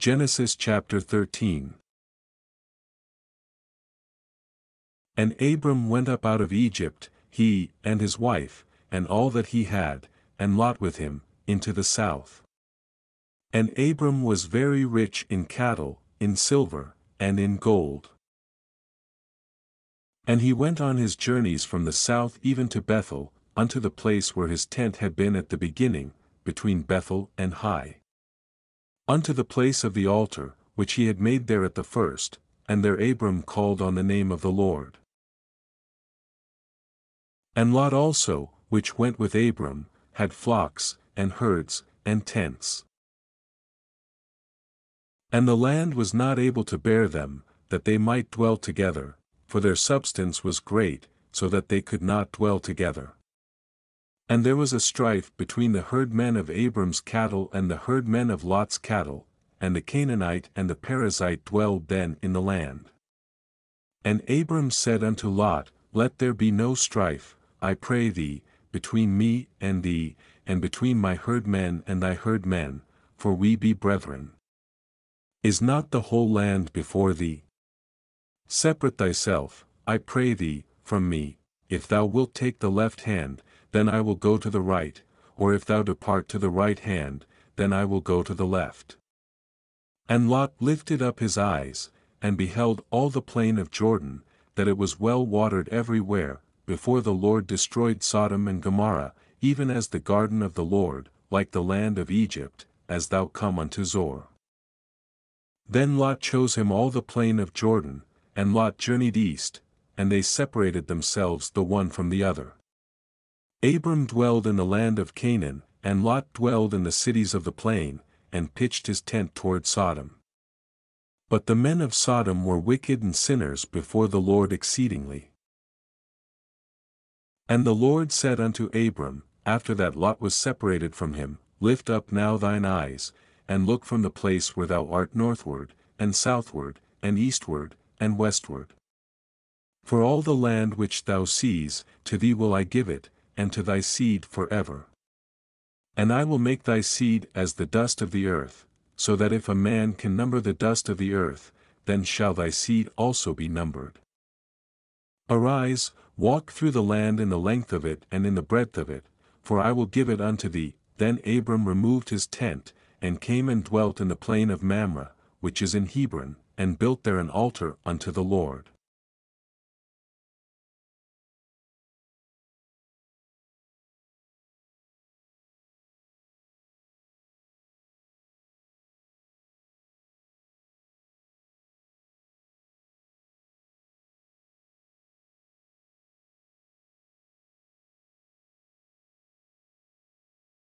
Genesis chapter 13. And Abram went up out of Egypt, he, and his wife, and all that he had, and Lot with him, into the south. And Abram was very rich in cattle, in silver, and in gold. And he went on his journeys from the south even to Bethel, unto the place where his tent had been at the beginning, between Bethel and Hai. Unto the place of the altar, which he had made there at the first, and there Abram called on the name of the Lord. And Lot also, which went with Abram, had flocks, and herds, and tents. And the land was not able to bear them, that they might dwell together, for their substance was great, so that they could not dwell together. And there was a strife between the herdmen of Abram's cattle and the herdmen of Lot's cattle, and the Canaanite and the Perizzite dwelled then in the land. And Abram said unto Lot, Let there be no strife, I pray thee, between me and thee, and between my herdmen and thy herdmen, for we be brethren. Is not the whole land before thee? Separate thyself, I pray thee, from me, if thou wilt take the left hand, then I will go to the right, or if thou depart to the right hand, then I will go to the left. And Lot lifted up his eyes, and beheld all the plain of Jordan, that it was well watered everywhere, before the Lord destroyed Sodom and Gomorrah, even as the garden of the Lord, like the land of Egypt, as thou come unto Zoar. Then Lot chose him all the plain of Jordan, and Lot journeyed east, and they separated themselves the one from the other. Abram dwelled in the land of Canaan, and Lot dwelled in the cities of the plain, and pitched his tent toward Sodom. But the men of Sodom were wicked and sinners before the Lord exceedingly. And the Lord said unto Abram, after that Lot was separated from him, Lift up now thine eyes, and look from the place where thou art northward, and southward, and eastward, and westward. For all the land which thou seest, to thee will I give it, and to thy seed for ever. And I will make thy seed as the dust of the earth, so that if a man can number the dust of the earth, then shall thy seed also be numbered. Arise, Walk through the land in the length of it and in the breadth of it, for I will give it unto thee. Then Abram removed his tent, and came and dwelt in the plain of Mamre, which is in Hebron, and built there an altar unto the Lord.